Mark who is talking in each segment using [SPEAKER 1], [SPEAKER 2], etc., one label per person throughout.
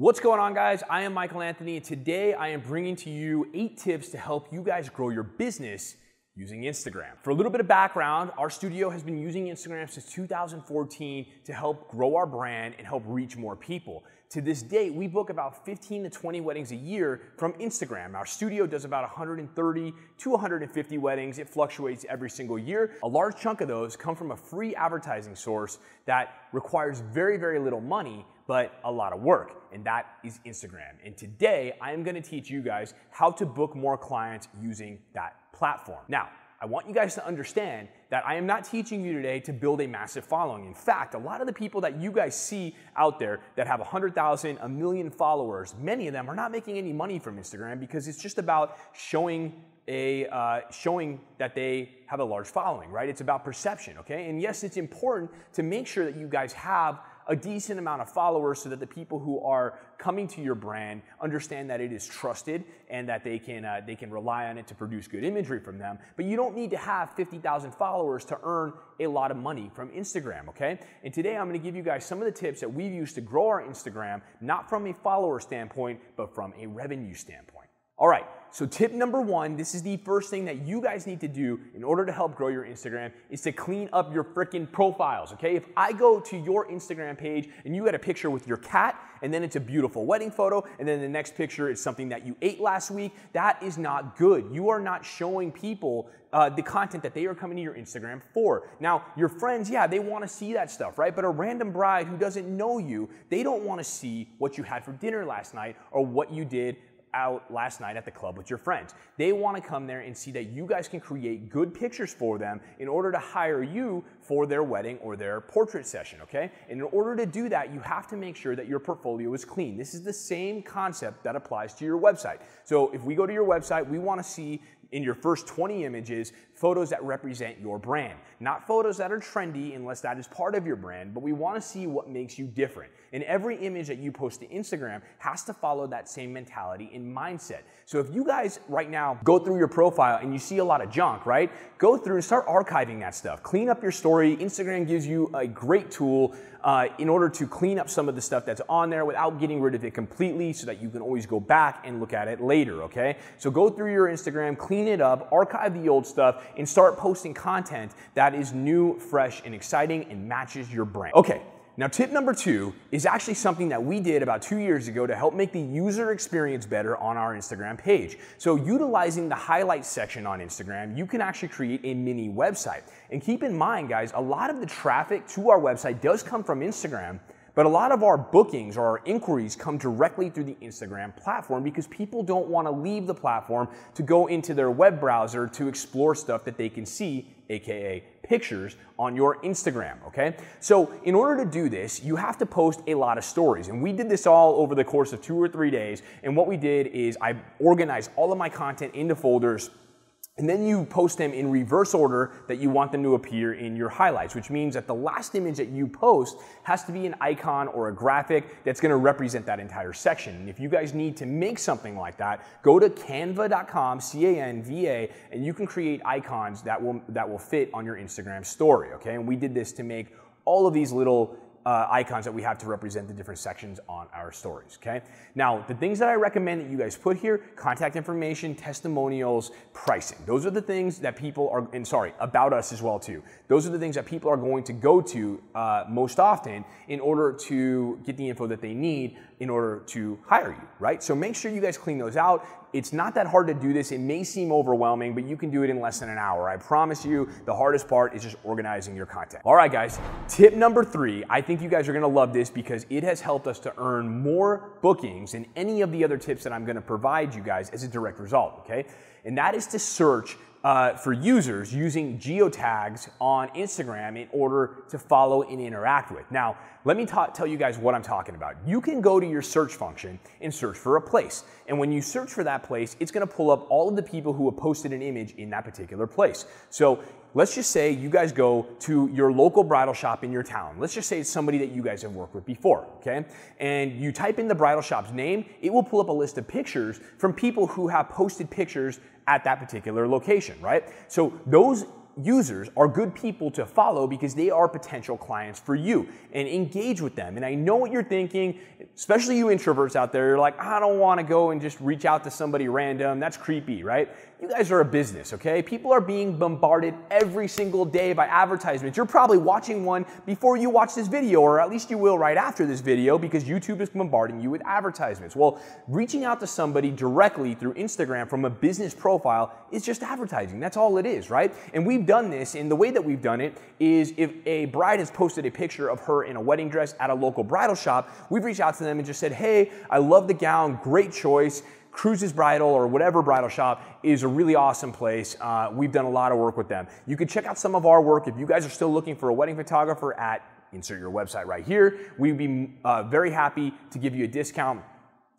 [SPEAKER 1] What's going on, guys? I am Michael Anthony, and today I am bringing to you eight tips to help you guys grow your business using Instagram. For a little bit of background, our studio has been using Instagram since 2014 to help grow our brand and help reach more people. To this date, we book about 15 to 20 weddings a year from Instagram. Our studio does about 130 to 150 weddings. It fluctuates every single year. A large chunk of those come from a free advertising source that requires very, very little money, but a lot of work, and that is Instagram. And today, I am gonna teach you guys how to book more clients using that platform. Now, I want you guys to understand that I am not teaching you today to build a massive following. In fact, a lot of the people that you guys see out there that have 100,000, a million followers, many of them are not making any money from Instagram because it's just about showing a uh, showing that they have a large following, right? It's about perception, okay? And yes, it's important to make sure that you guys have a decent amount of followers so that the people who are coming to your brand understand that it is trusted and that they can, uh, they can rely on it to produce good imagery from them. But you don't need to have 50,000 followers to earn a lot of money from Instagram, okay? And today I'm gonna give you guys some of the tips that we've used to grow our Instagram, not from a follower standpoint, but from a revenue standpoint. All right, so tip number one, this is the first thing that you guys need to do in order to help grow your Instagram, is to clean up your freaking profiles, okay? If I go to your Instagram page and you had a picture with your cat, and then it's a beautiful wedding photo, and then the next picture is something that you ate last week, that is not good. You are not showing people uh, the content that they are coming to your Instagram for. Now, your friends, yeah, they want to see that stuff, right? But a random bride who doesn't know you, they don't want to see what you had for dinner last night or what you did out last night at the club with your friends. They want to come there and see that you guys can create good pictures for them in order to hire you for their wedding or their portrait session, okay? And in order to do that, you have to make sure that your portfolio is clean. This is the same concept that applies to your website. So if we go to your website, we want to see in your first 20 images photos that represent your brand. Not photos that are trendy unless that is part of your brand, but we want to see what makes you different. And every image that you post to Instagram has to follow that same mentality and mindset. So if you guys right now go through your profile and you see a lot of junk, right? Go through and start archiving that stuff. Clean up your story. Instagram gives you a great tool uh, in order to clean up some of the stuff that's on there without getting rid of it completely so that you can always go back and look at it later, okay? So go through your Instagram, clean it up, archive the old stuff, and start posting content that is new, fresh, and exciting and matches your brand. Okay, now, tip number two is actually something that we did about two years ago to help make the user experience better on our Instagram page. So, utilizing the highlight section on Instagram, you can actually create a mini website. And keep in mind, guys, a lot of the traffic to our website does come from Instagram. But a lot of our bookings or our inquiries come directly through the Instagram platform because people don't want to leave the platform to go into their web browser to explore stuff that they can see, aka pictures, on your Instagram, okay? So in order to do this, you have to post a lot of stories. And we did this all over the course of two or three days. And what we did is I organized all of my content into folders and then you post them in reverse order that you want them to appear in your highlights, which means that the last image that you post has to be an icon or a graphic that's gonna represent that entire section. And if you guys need to make something like that, go to canva.com, C-A-N-V-A, and you can create icons that will, that will fit on your Instagram story, okay? And we did this to make all of these little uh, icons that we have to represent the different sections on our stories, okay? Now, the things that I recommend that you guys put here, contact information, testimonials, pricing. Those are the things that people are, and sorry, about us as well too. Those are the things that people are going to go to uh, most often in order to get the info that they need in order to hire you, right? So make sure you guys clean those out. It's not that hard to do this. It may seem overwhelming, but you can do it in less than an hour. I promise you, the hardest part is just organizing your content. All right, guys, tip number three. I think you guys are gonna love this because it has helped us to earn more bookings than any of the other tips that I'm gonna provide you guys as a direct result, okay? And that is to search uh, for users using geotags on Instagram in order to follow and interact with. Now, let me ta- tell you guys what I'm talking about. You can go to your search function and search for a place. And when you search for that place, it's gonna pull up all of the people who have posted an image in that particular place. So let's just say you guys go to your local bridal shop in your town. Let's just say it's somebody that you guys have worked with before, okay? And you type in the bridal shop's name, it will pull up a list of pictures from people who have posted pictures at that particular location, right? So those users are good people to follow because they are potential clients for you and engage with them. And I know what you're thinking, especially you introverts out there. You're like, I don't want to go and just reach out to somebody random. That's creepy, right? You guys are a business, okay? People are being bombarded every single day by advertisements. You're probably watching one before you watch this video, or at least you will right after this video because YouTube is bombarding you with advertisements. Well, reaching out to somebody directly through Instagram from a business profile is just advertising. That's all it is, right? And we've done this, and the way that we've done it is if a bride has posted a picture of her in a wedding dress at a local bridal shop, we've reached out to them and just said, hey, I love the gown, great choice. Cruises Bridal or whatever bridal shop is a really awesome place. Uh, we've done a lot of work with them. You can check out some of our work if you guys are still looking for a wedding photographer at insert your website right here. We'd be uh, very happy to give you a discount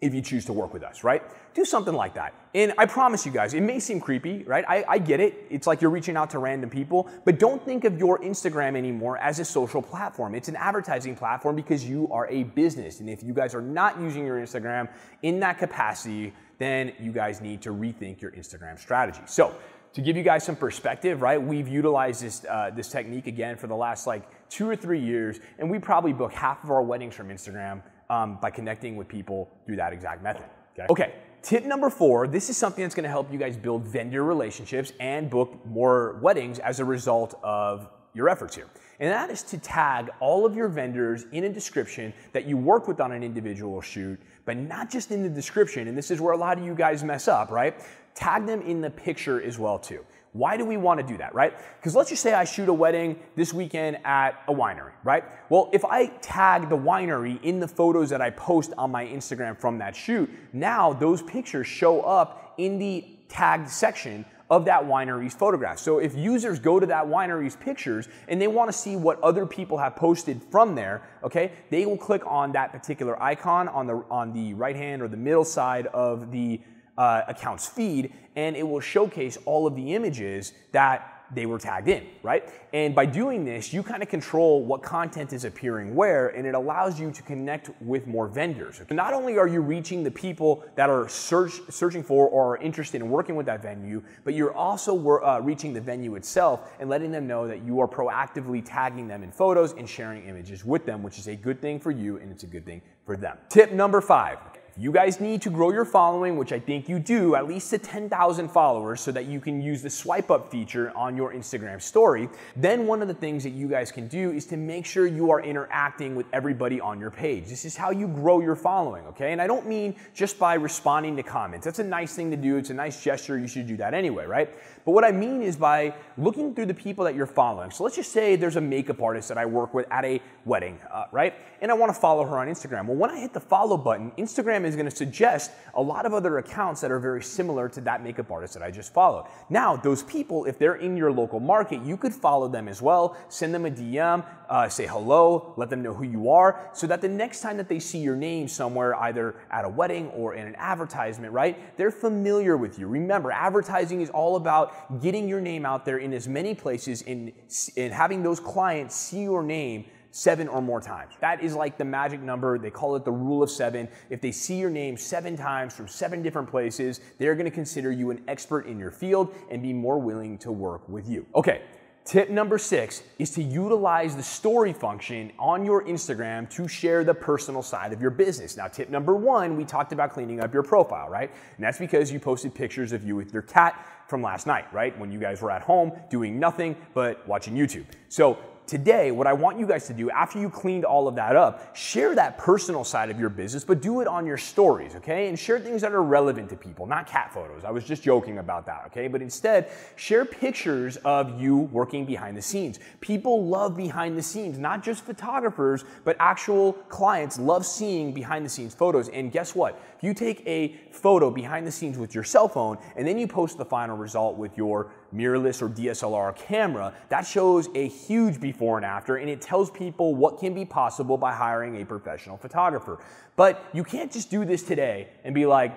[SPEAKER 1] if you choose to work with us, right? Do something like that. And I promise you guys, it may seem creepy, right? I, I, get it. It's like you're reaching out to random people, but don't think of your Instagram anymore as a social platform. It's an advertising platform because you are a business. And if you guys are not using your Instagram in that capacity, then you guys need to rethink your Instagram strategy. So, to give you guys some perspective, right? We've utilized this uh, this technique again for the last like two or three years, and we probably book half of our weddings from Instagram um, by connecting with people through that exact method. Okay. okay. Tip number four this is something that's gonna help you guys build vendor relationships and book more weddings as a result of your efforts here. And that is to tag all of your vendors in a description that you work with on an individual shoot, but not just in the description. And this is where a lot of you guys mess up, right? Tag them in the picture as well too. Why do we want to do that, right? Because let's just say I shoot a wedding this weekend at a winery, right? Well, if I tag the winery in the photos that I post on my Instagram from that shoot, now those pictures show up in the tagged section of that winery's photographs. So if users go to that winery's pictures and they want to see what other people have posted from there, okay, they will click on that particular icon on the on the right hand or the middle side of the uh, account's feed, and it will showcase all of the images that they were tagged in, right? And by doing this, you kind of control what content is appearing where, and it allows you to connect with more vendors. Not only are you reaching the people that are search, searching for or are interested in working with that venue, but you're also uh, reaching the venue itself and letting them know that you are proactively tagging them in photos and sharing images with them, which is a good thing for you and it's a good thing for them. Tip number five you guys need to grow your following, which I think you do, at least to 10,000 followers so that you can use the swipe up feature on your Instagram story, then one of the things that you guys can do is to make sure you are interacting with everybody on your page. This is how you grow your following, okay? And I don't mean just by responding to comments. That's a nice thing to do. It's a nice gesture. You should do that anyway, right? But what I mean is by looking through the people that you're following. So let's just say there's a makeup artist that I work with at a wedding, uh, right? And I want to follow her on Instagram. Well, when I hit the follow button, Instagram is going to suggest a lot of other accounts that are very similar to that makeup artist that I just followed. Now, those people, if they're in your local market, you could follow them as well, send them a DM, uh, say hello, let them know who you are, so that the next time that they see your name somewhere, either at a wedding or in an advertisement, right, they're familiar with you. Remember, advertising is all about getting your name out there in as many places and, and having those clients see your name seven or more times. That is like the magic number. They call it the rule of seven. If they see your name seven times from seven different places, they're gonna consider you an expert in your field and be more willing to work with you. Okay. Tip number six is to utilize the story function on your Instagram to share the personal side of your business. Now, tip number one, we talked about cleaning up your profile, right? And that's because you posted pictures of you with your cat from last night, right? When you guys were at home doing nothing but watching YouTube. So Today, what I want you guys to do after you cleaned all of that up, share that personal side of your business, but do it on your stories, okay? And share things that are relevant to people, not cat photos. I was just joking about that, okay? But instead, share pictures of you working behind the scenes. People love behind the scenes, not just photographers, but actual clients love seeing behind the scenes photos. And guess what? If you take a photo behind the scenes with your cell phone and then you post the final result with your mirrorless or DSLR camera, that shows a huge before and after, and it tells people what can be possible by hiring a professional photographer. But you can't just do this today and be like,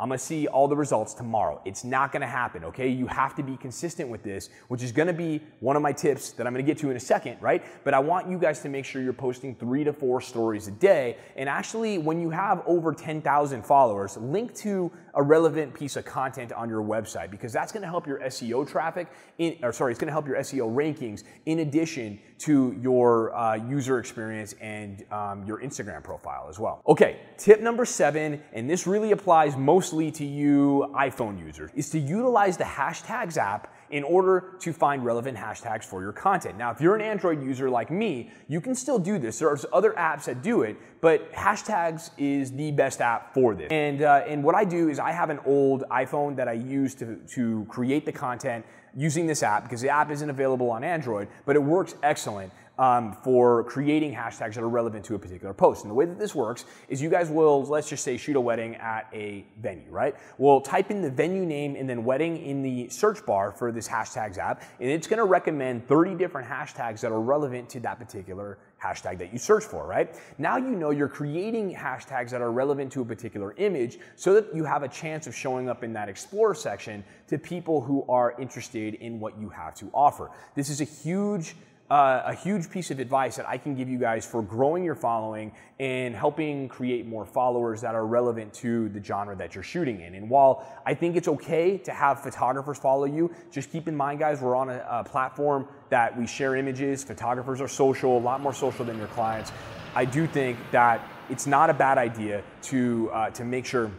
[SPEAKER 1] I'm gonna see all the results tomorrow. It's not gonna happen, okay? You have to be consistent with this, which is gonna be one of my tips that I'm gonna get to in a second, right? But I want you guys to make sure you're posting three to four stories a day. And actually, when you have over 10,000 followers, link to a relevant piece of content on your website because that's gonna help your SEO traffic, in, or sorry, it's gonna help your SEO rankings in addition to your uh, user experience and um, your Instagram profile as well. Okay, tip number seven, and this really applies mostly to you iPhone users, is to utilize the hashtags app in order to find relevant hashtags for your content. Now, if you're an Android user like me, you can still do this. There's other apps that do it, but hashtags is the best app for this. And, uh, and what I do is I have an old iPhone that I use to, to create the content using this app because the app isn't available on Android, but it works excellent um, for creating hashtags that are relevant to a particular post. And the way that this works is you guys will, let's just say, shoot a wedding at a venue, right? We'll type in the venue name and then wedding in the search bar for this hashtags app, and it's gonna recommend 30 different hashtags that are relevant to that particular hashtag that you search for, right? Now you know you're creating hashtags that are relevant to a particular image so that you have a chance of showing up in that Explore section to people who are interested in what you have to offer. This is a huge uh, a huge piece of advice that I can give you guys for growing your following and helping create more followers that are relevant to the genre that you're shooting in. And while I think it's okay to have photographers follow you, just keep in mind, guys, we're on a, a platform that we share images. Photographers are social, a lot more social than your clients. I do think that it's not a bad idea to, uh, to make sure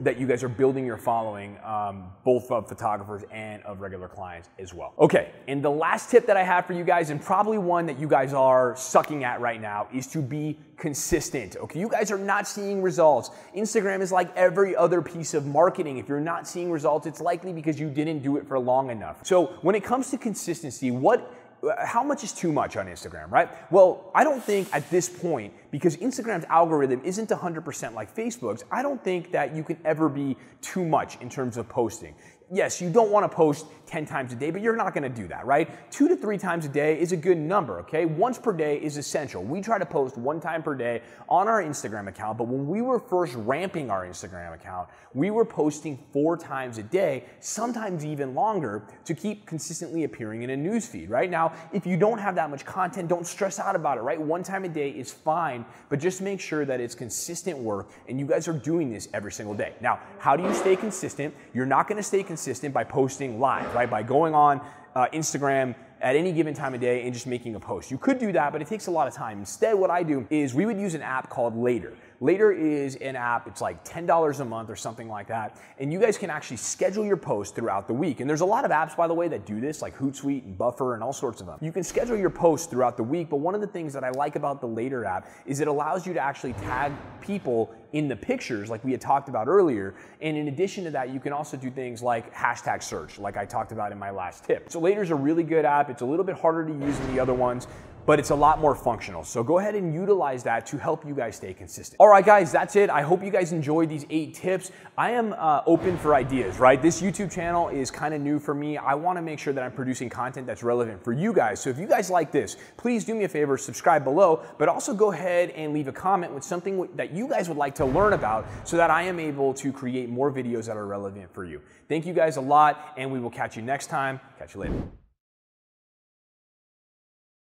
[SPEAKER 1] that you guys are building your following, um, both of photographers and of regular clients as well. Okay, and the last tip that I have for you guys, and probably one that you guys are sucking at right now, is to be consistent. Okay, you guys are not seeing results. Instagram is like every other piece of marketing. If you're not seeing results, it's likely because you didn't do it for long enough. So when it comes to consistency, what how much is too much on Instagram, right? Well, I don't think at this point, because Instagram's algorithm isn't 100% like Facebook's, I don't think that you can ever be too much in terms of posting yes, you don't want to post 10 times a day, but you're not going to do that, right? Two to three times a day is a good number, okay? Once per day is essential. We try to post one time per day on our Instagram account, but when we were first ramping our Instagram account, we were posting four times a day, sometimes even longer, to keep consistently appearing in a newsfeed, right? Now, if you don't have that much content, don't stress out about it, right? One time a day is fine, but just make sure that it's consistent work and you guys are doing this every single day. Now, how do you stay consistent? You're not going to stay consistent consistent by posting live, right? By going on uh, Instagram at any given time of day and just making a post. You could do that, but it takes a lot of time. Instead, what I do is we would use an app called Later. Later is an app, it's like $10 a month or something like that. And you guys can actually schedule your posts throughout the week. And there's a lot of apps, by the way, that do this, like Hootsuite and Buffer and all sorts of them. You can schedule your posts throughout the week, but one of the things that I like about the Later app is it allows you to actually tag people in the pictures, like we had talked about earlier. And in addition to that, you can also do things like hashtag search, like I talked about in my last tip. So Later is a really good app. It's a little bit harder to use than the other ones, but it's a lot more functional. So go ahead and utilize that to help you guys stay consistent. All right, guys, that's it. I hope you guys enjoyed these eight tips. I am uh, open for ideas, right? This YouTube channel is kind of new for me. I want to make sure that I'm producing content that's relevant for you guys. So if you guys like this, please do me a favor, subscribe below, but also go ahead and leave a comment with something that you guys would like to learn about so that I am able to create more videos that are relevant for you. Thank you guys a lot, and we will catch you next time. Catch you later.